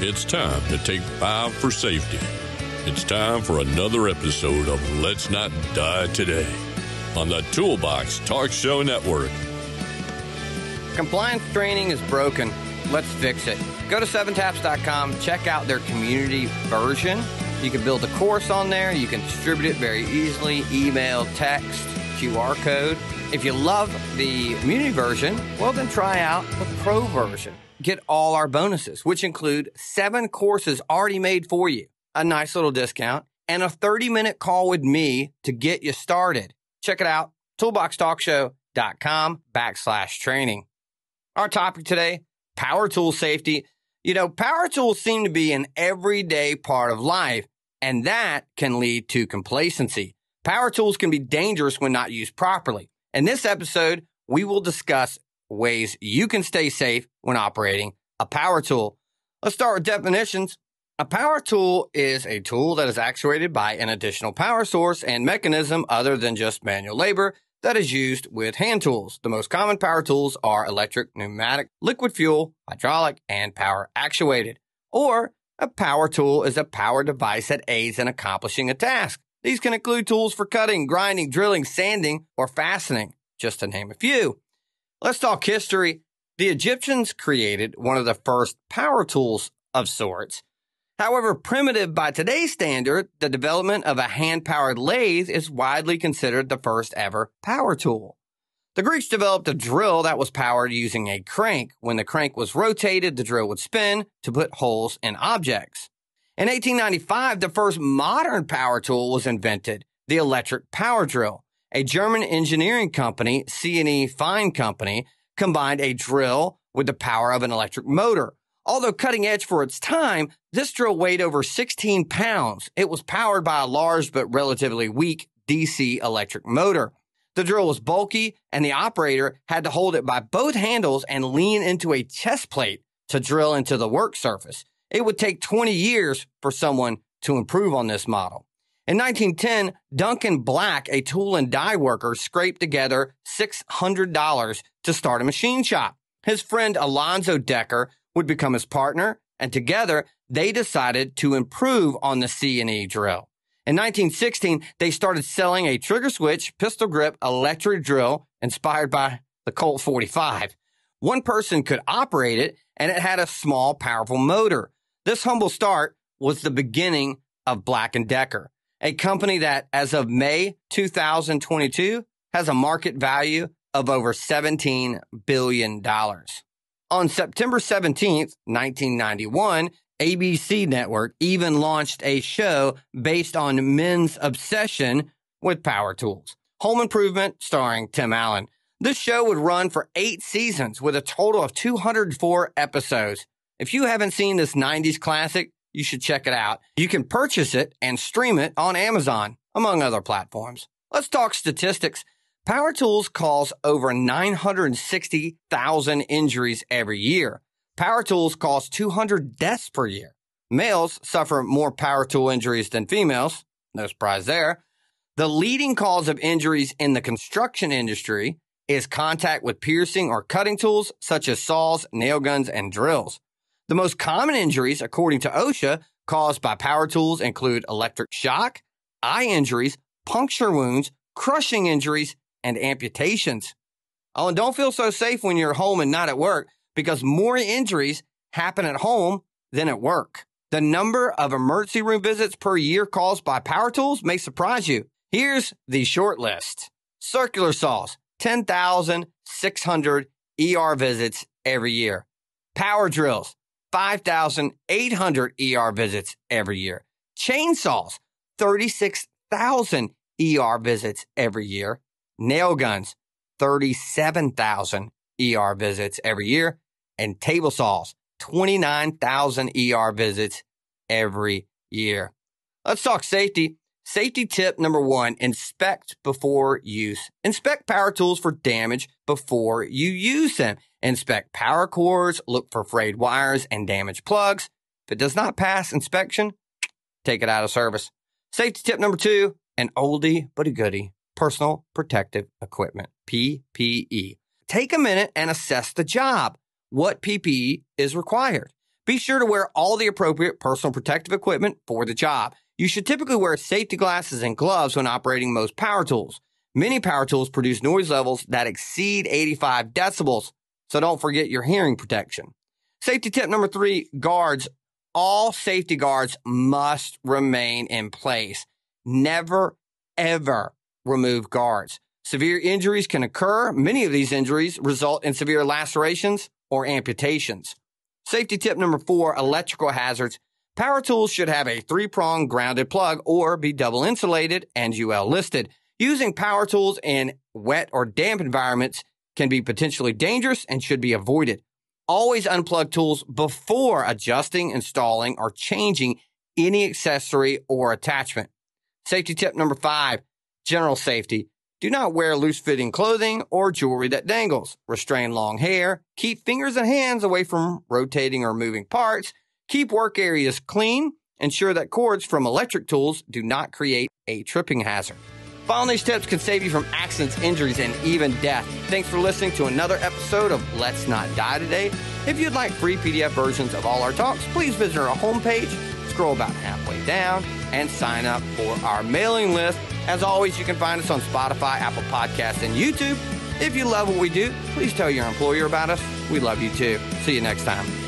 It's time to take five for safety. It's time for another episode of Let's Not Die Today on the Toolbox Talk Show Network. Compliance training is broken. Let's fix it. Go to 7taps.com, check out their community version. You can build a course on there. You can distribute it very easily email, text, QR code. If you love the community version, well, then try out the pro version. Get all our bonuses, which include seven courses already made for you, a nice little discount, and a 30 minute call with me to get you started. Check it out, toolboxtalkshow.com backslash training. Our topic today, power tool safety. You know, power tools seem to be an everyday part of life, and that can lead to complacency. Power tools can be dangerous when not used properly. In this episode, we will discuss ways you can stay safe when operating a power tool. Let's start with definitions. A power tool is a tool that is actuated by an additional power source and mechanism other than just manual labor that is used with hand tools. The most common power tools are electric, pneumatic, liquid fuel, hydraulic, and power actuated. Or a power tool is a power device that aids in accomplishing a task. These can include tools for cutting, grinding, drilling, sanding, or fastening, just to name a few. Let's talk history. The Egyptians created one of the first power tools of sorts. However, primitive by today's standard, the development of a hand powered lathe is widely considered the first ever power tool. The Greeks developed a drill that was powered using a crank. When the crank was rotated, the drill would spin to put holes in objects. In 1895, the first modern power tool was invented, the electric power drill a German engineering company, C&E Fein Company, combined a drill with the power of an electric motor. Although cutting edge for its time, this drill weighed over 16 pounds. It was powered by a large but relatively weak DC electric motor. The drill was bulky and the operator had to hold it by both handles and lean into a chest plate to drill into the work surface. It would take 20 years for someone to improve on this model. In 1910, Duncan Black, a tool and die worker, scraped together $600 to start a machine shop. His friend Alonzo Decker would become his partner, and together they decided to improve on the C&E drill. In 1916, they started selling a trigger switch, pistol grip, electric drill inspired by the Colt 45. One person could operate it, and it had a small, powerful motor. This humble start was the beginning of Black and Decker a company that, as of May 2022, has a market value of over $17 billion. On September 17th, 1991, ABC Network even launched a show based on men's obsession with power tools. Home Improvement, starring Tim Allen. This show would run for eight seasons with a total of 204 episodes. If you haven't seen this 90s classic, you should check it out. You can purchase it and stream it on Amazon, among other platforms. Let's talk statistics. Power Tools cause over 960,000 injuries every year. Power Tools cause 200 deaths per year. Males suffer more power tool injuries than females. No surprise there. The leading cause of injuries in the construction industry is contact with piercing or cutting tools such as saws, nail guns, and drills. The most common injuries, according to OSHA, caused by power tools include electric shock, eye injuries, puncture wounds, crushing injuries, and amputations. Oh, and don't feel so safe when you're home and not at work because more injuries happen at home than at work. The number of emergency room visits per year caused by power tools may surprise you. Here's the short list. Circular saws, 10,600 ER visits every year. Power drills, 5,800 ER visits every year. Chainsaws, 36,000 ER visits every year. Nail guns, 37,000 ER visits every year. And table saws, 29,000 ER visits every year. Let's talk safety. Safety tip number one, inspect before use. Inspect power tools for damage before you use them. Inspect power cords, look for frayed wires and damaged plugs. If it does not pass inspection, take it out of service. Safety tip number two, an oldie but a goodie, personal protective equipment, PPE. Take a minute and assess the job. What PPE is required? Be sure to wear all the appropriate personal protective equipment for the job. You should typically wear safety glasses and gloves when operating most power tools. Many power tools produce noise levels that exceed 85 decibels, so don't forget your hearing protection. Safety tip number three guards. All safety guards must remain in place. Never, ever remove guards. Severe injuries can occur. Many of these injuries result in severe lacerations or amputations. Safety tip number four electrical hazards. Power tools should have a three prong grounded plug or be double insulated and UL listed. Using power tools in wet or damp environments can be potentially dangerous and should be avoided. Always unplug tools before adjusting, installing, or changing any accessory or attachment. Safety tip number five general safety. Do not wear loose fitting clothing or jewelry that dangles. Restrain long hair. Keep fingers and hands away from rotating or moving parts. Keep work areas clean. Ensure that cords from electric tools do not create a tripping hazard. Following these tips can save you from accidents, injuries, and even death. Thanks for listening to another episode of Let's Not Die Today. If you'd like free PDF versions of all our talks, please visit our homepage, scroll about halfway down, and sign up for our mailing list. As always, you can find us on Spotify, Apple Podcasts, and YouTube. If you love what we do, please tell your employer about us. We love you too. See you next time.